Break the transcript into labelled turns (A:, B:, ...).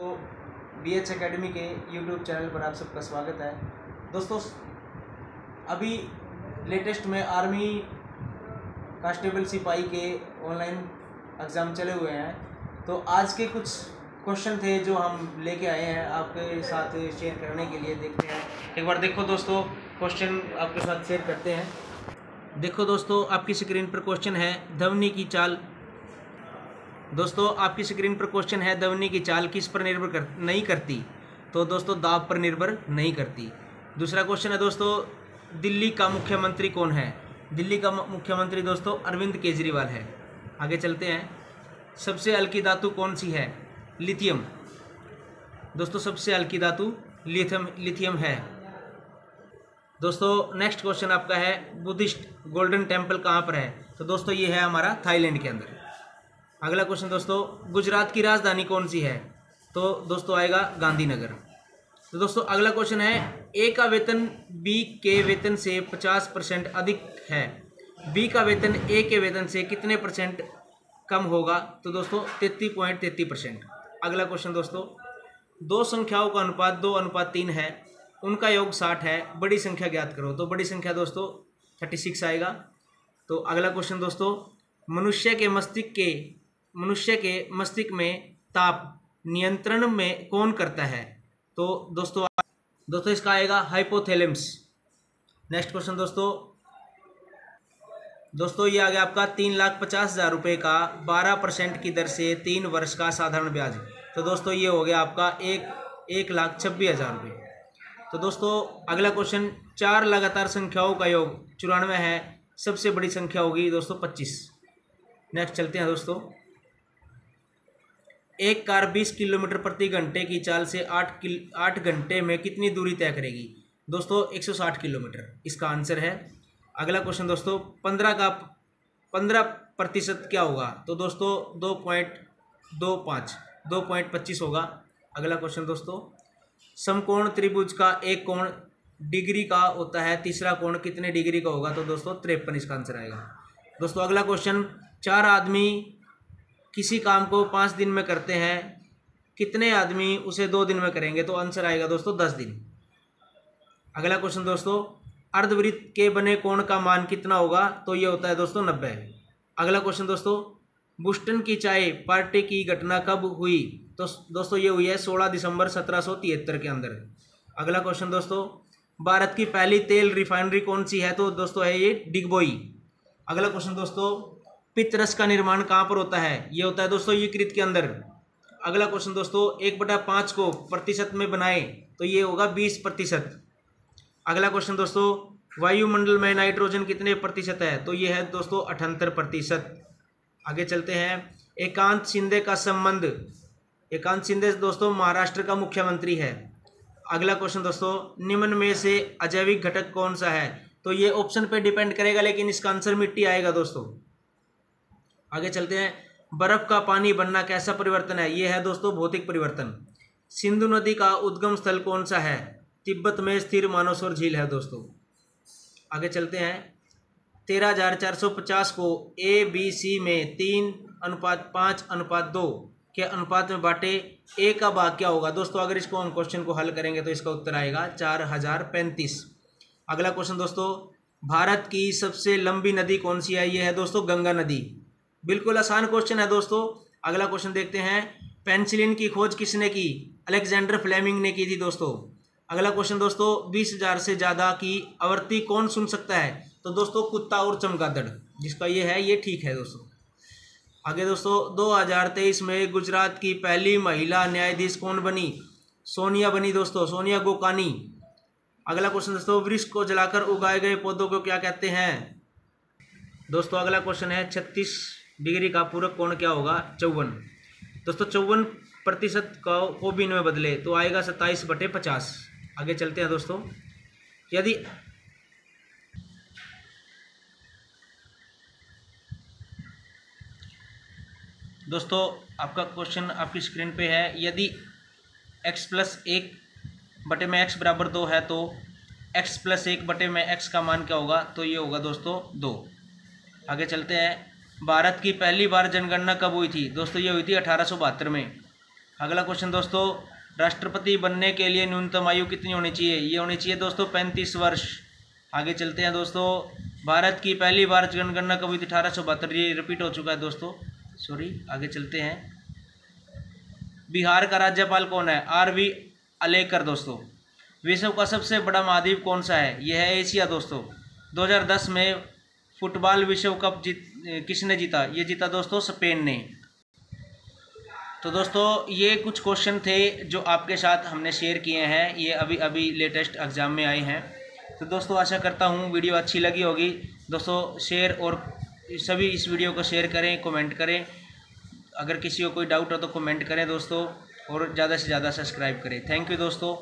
A: तो B H academy के YouTube channel पर आप सबका स्वागत है। दोस्तों, अभी लेटेस्ट में आर्मी कांस्टेबल सिपाही के ऑनलाइन एग्ज़ाम चले हुए हैं। तो आज के कुछ क्वेश्चन थे जो हम लेके आए हैं आपके साथ शेयर करने के लिए। देखते हैं। एक बार देखो दोस्तों क्वेश्चन आपके साथ शेयर करते हैं। देखो दोस्तों, आपकी स्क्रीन पर क्वेश्चन है, धवनी की चाल दोस्तों, आपकी स्क्रीन पर क्वेश्चन है धवनी की चाल किस पर निर्भर कर, नहीं करती? तो दोस्तों, दाब पर निर्भर नहीं करती। दूसरा क्वेश्चन है दोस्तों, दिल्ली का मुख्यमंत्री कौन है? दिल्ली का मुख्यमंत्री दोस्तों, अरविंद केजरीवाल है। आगे चलते हैं। सबसे हल्की धातु कौन सी है? लिथियम। दोस्तों, सबसे हल्की धातु लिथियम लिथियम है। दोस्तों नेक्स्ट क्वेश्चन आपका है, बुद्धिस्ट गोल्डन टेंपल कहाँ पर है? तो दोस्तों, ये है हमारा थाईलैंड के अंदर। अगला क्वेश्चन दोस्तों, गुजरात की राजधानी कौन सी है? तो दोस्तों आएगा गांधीनगर। तो दोस्तों, अगला क्वेश्चन है ए का वेतन बी के वेतन से पचास परसेंट अधिक है। बी का वेतन ए के वेतन से कितने परसेंट कम होगा? तो दोस्तों, तैतीस पॉइंट तैतीस परसेंट। अगला क्वेश्चन दोस्तों, दो संख्याओं का अनुपात, दो अनुपात तीन है, उनका योग साठ है, बड़ी संख्या ज्ञात करो। तो बड़ी संख्या दोस्तों थर्टी सिक्स आएगा। तो अगला क्वेश्चन दोस्तों, मनुष्य के मस्तिष्क के मनुष्य के मस्तिष्क में ताप नियंत्रण में कौन करता है? तो दोस्तों दोस्तों, इसका आएगा हाइपोथैलेम्स नेक्स्ट क्वेश्चन दोस्तों। दोस्तों, ये आ गया आपका तीन लाख पचास हज़ार रुपये का बारह परसेंट की दर से तीन वर्ष का साधारण ब्याज। तो दोस्तों, ये हो गया आपका एक एक लाख छब्बीस हज़ार रुपये तो दोस्तों, अगला क्वेश्चन चार लगातार संख्याओं का योग, चौरानवे है। सबसे बड़ी संख्या होगी दोस्तों, पच्चीस। नेक्स्ट चलते हैं दोस्तों। एक कार 20 किलोमीटर प्रति घंटे की चाल से आठ किल, आठ घंटे में कितनी दूरी तय करेगी? दोस्तों 160 किलोमीटर। इसका आंसर है, अगला क्वेश्चन दोस्तों, पंद्रह का, पंद्रह प्रतिशत क्या होगा? तो दोस्तों, दो पॉइंट दो पाँच, दो पॉइंट पच्चीस होगा। अगला क्वेश्चन दोस्तों, समकोण त्रिभुज का एक कोण डिग्री का होता है, तीसरा कोण कितने डिग्री का होगा? तो दोस्तों, तिरपन इसका आंसर आएगा। दोस्तों, अगला क्वेश्चन, चार आदमी किसी काम को पाँच दिन में करते हैं, कितने आदमी उसे दो दिन में करेंगे? तो आंसर आएगा दोस्तों, दस दिन। अगला क्वेश्चन दोस्तों, अर्धवृत्त के बने कोण का मान कितना होगा? तो ये होता है दोस्तों नब्बे। अगला क्वेश्चन दोस्तों, बुस्टन की चाय पार्टी की घटना कब हुई? तो दोस्तों ये हुई है सोलह दिसंबर सत्रह सौ तिहत्तर के अंदर। अगला क्वेश्चन दोस्तों, भारत की पहली तेल रिफाइनरी कौन सी है? तो दोस्तों है ये डिगबोई। अगला क्वेश्चन दोस्तों पित्तरस का निर्माण कहाँ पर होता है? ये होता है दोस्तों यकृत के अंदर। अगला क्वेश्चन दोस्तों, एक बटा पाँच को प्रतिशत में बनाए तो ये होगा बीस प्रतिशत। अगला क्वेश्चन दोस्तों, वायुमंडल में नाइट्रोजन कितने प्रतिशत है? तो ये है दोस्तों अठहत्तर प्रतिशत। आगे चलते हैं। एकांत शिंदे का संबंध। एकांत शिंदे दोस्तों महाराष्ट्र का मुख्यमंत्री है। अगला क्वेश्चन दोस्तों, निम्न में से अजैविक घटक कौन सा है? तो ये ऑप्शन पे डिपेंड करेगा, लेकिन इसका आंसर मिट्टी आएगा दोस्तों। आगे चलते हैं। बर्फ़ का पानी बनना कैसा परिवर्तन है? ये है दोस्तों भौतिक परिवर्तन। सिंधु नदी का उद्गम स्थल कौन सा है? तिब्बत में स्थिर मानसवर झील है दोस्तों। आगे चलते हैं। तेरह हज़ार चार सौ पचास को ए बी सी में तीन अनुपात पाँच, अनुपात दो के अनुपात में बांटे। ए का भाग क्या होगा? दोस्तों, अगर इसको हम क्वेश्चन को हल करेंगे तो इसका उत्तर आएगा चार हज़ार पैंतीस। अगला क्वेश्चन दोस्तों, भारत की सबसे लंबी नदी कौन सी है? ये है दोस्तों गंगा नदी। बिल्कुल आसान क्वेश्चन है दोस्तों। अगला क्वेश्चन देखते हैं। पेंसिलिन की खोज किसने की? अलेक्जेंडर फ्लेमिंग ने की थी दोस्तों। अगला क्वेश्चन दोस्तों, बीस हज़ार से ज़्यादा की आवृत्ति कौन सुन सकता है? तो दोस्तों, कुत्ता और चमगादड़, जिसका ये है, ये ठीक है दोस्तों। आगे दोस्तों 2023 में गुजरात की पहली महिला न्यायाधीश कौन बनी? सोनिया बनी दोस्तों, सोनिया गोकानी। अगला क्वेश्चन दोस्तों, वृक्ष को जलाकर उगाए गए पौधों को क्या कहते हैं? दोस्तों, अगला क्वेश्चन है छत्तीस डिग्री का पूरक कोण क्या होगा? चौवन। दोस्तों, चौवन प्रतिशत का को भी में बदले तो आएगा सत्ताईस बटे पचास। आगे चलते हैं दोस्तों। यदि दोस्तों, आपका क्वेश्चन आपकी स्क्रीन पे है। यदि x प्लस एक बटे में x बराबर दो है तो x प्लस एक बटे में x का मान क्या होगा? तो ये होगा दोस्तों दो। आगे चलते हैं। भारत की पहली बार जनगणना कब हुई थी? दोस्तों, ये हुई थी अठारह सौ बहत्तर में। अगला क्वेश्चन दोस्तों, राष्ट्रपति बनने के लिए न्यूनतम आयु कितनी होनी चाहिए? ये होनी चाहिए दोस्तों, पैंतीस वर्ष। आगे चलते हैं दोस्तों। भारत की पहली बार जनगणना कब हुई थी? अठारह सौ बहत्तर। ये रिपीट हो चुका है दोस्तों। सॉरी आगे चलते हैं। बिहार का राज्यपाल कौन है? आर वी अलेकर दोस्तों। विश्व का सबसे बड़ा महाद्वीप कौन सा है? यह है एशिया दोस्तों। 2010 में फुटबॉल विश्व कप जीत किसने जीता। ये जीता दोस्तों स्पेन ने। तो दोस्तों, ये कुछ क्वेश्चन थे जो आपके साथ हमने शेयर किए हैं। ये अभी अभी लेटेस्ट एग्ज़ाम में आए हैं। तो दोस्तों, आशा करता हूँ वीडियो अच्छी लगी होगी। दोस्तों शेयर और सभी इस वीडियो को शेयर करें कमेंट करें। अगर किसी को कोई डाउट हो तो कमेंट करें दोस्तों और ज़्यादा से ज़्यादा सब्सक्राइब करें। थैंक यू दोस्तों।